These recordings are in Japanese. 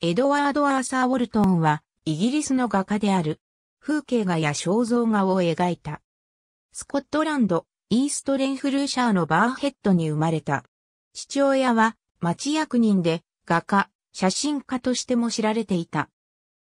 エドワード・アーサー・ウォルトンは、イギリスの画家である。風景画や肖像画を描いた。スコットランド、イーストレンフルーシャーのバーヘッドに生まれた。父親は町役人で画家、写真家としても知られていた。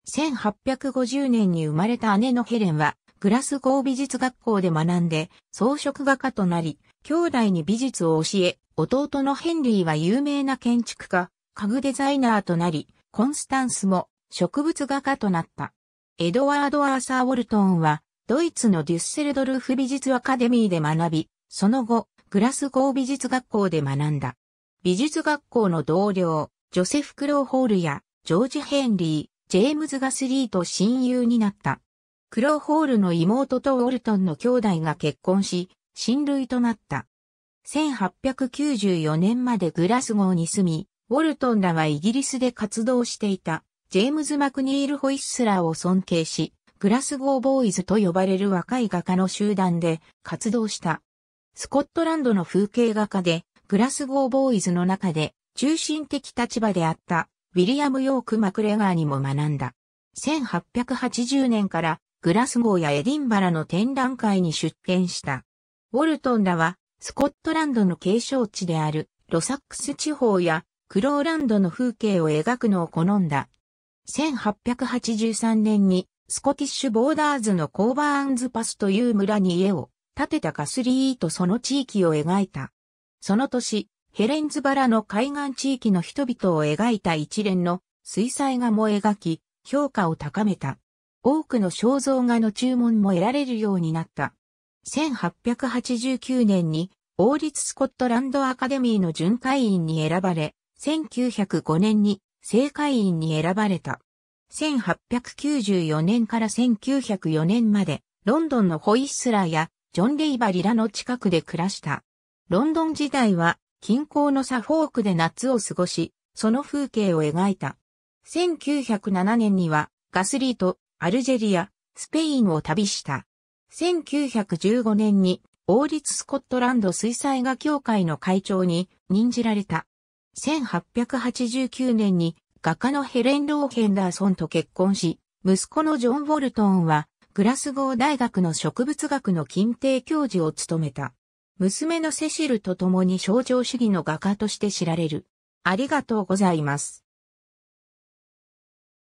1850年に生まれた姉のヘレンはグラスゴー美術学校で学んで装飾画家となり、兄弟に美術を教え、弟のヘンリーは有名な建築家、家具デザイナーとなり、コンスタンスも植物画家となった。エドワード・アーサー・ウォルトンはドイツのデュッセルドルフ美術アカデミーで学び、その後、グラスゴー美術学校で学んだ。美術学校の同僚、ジョセフ・クローホールやジョージ・ヘンリー、ジェームズ・ガスリーと親友になった。クローホールの妹とウォルトンの兄弟が結婚し、親類となった。1894年までグラスゴーに住み、ウォルトンらはイギリスで活動していた、ジェームズ・マクニール・ホイッスラーを尊敬し、グラスゴーボーイズと呼ばれる若い画家の集団で活動した。スコットランドの風景画家で、グラスゴーボーイズの中で中心的立場であったウィリアム・ヨーク・マクレガーにも学んだ。1880年からグラスゴーやエディンバラの展覧会に出展した。ウォルトンらはスコットランドの継承地であるロサックス地方やクローランドの風景を描くのを好んだ。1883年にスコティッシュボーダーズのコーバーンズパスという村に家を建てたガスリーとその地域を描いた。その年、ヘレンズバラの海岸地域の人々を描いた一連の水彩画も描き、評価を高めた。多くの肖像画の注文も得られるようになった。1889年に王立スコットランドアカデミーの巡回員に選ばれ、1905年に正会員に選ばれた。1894年から1904年まで、ロンドンのホイッスラーやジョン・レイバリらの近くで暮らした。ロンドン時代は近郊のサフォークで夏を過ごし、その風景を描いた。1907年にはガスリーとアルジェリア、スペインを旅した。1915年に王立スコットランド水彩画協会の会長に任じられた。1889年に画家のヘレン・ローヘンダーソンと結婚し、息子のジョン・ウォルトンはグラスゴー大学の植物学の近定教授を務めた。娘のセシルと共に象徴主義の画家として知られる。ありがとうございます。